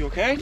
You okay?